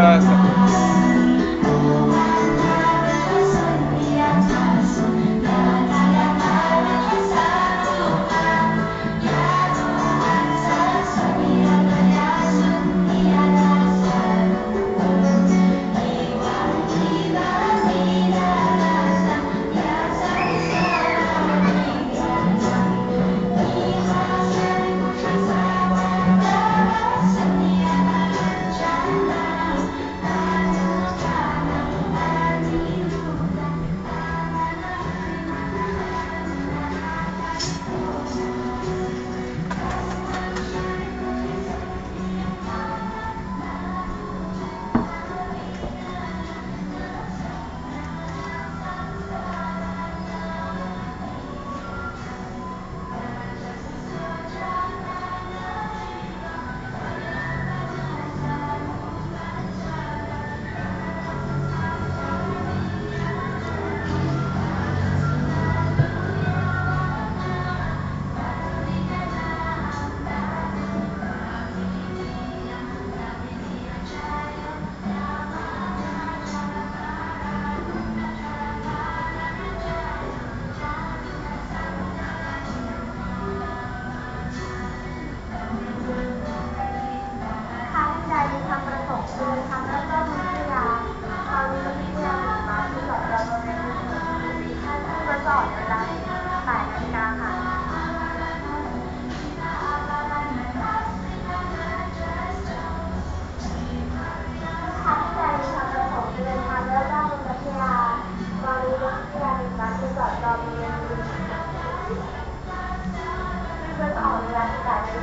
fast.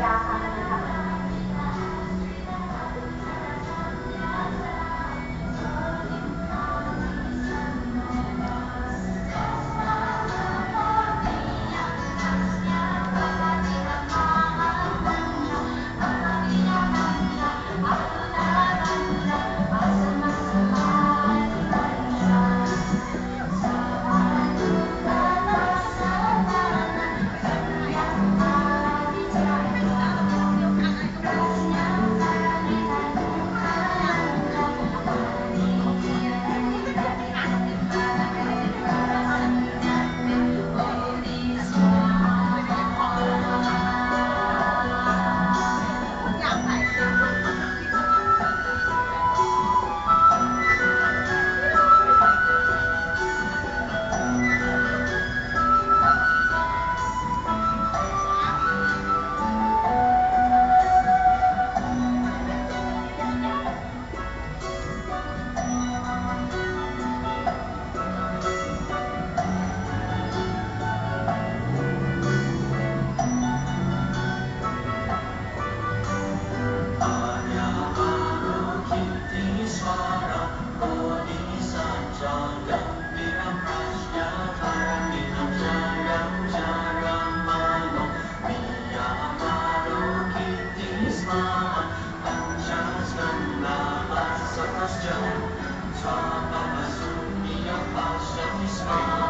压他 akan. Krishna.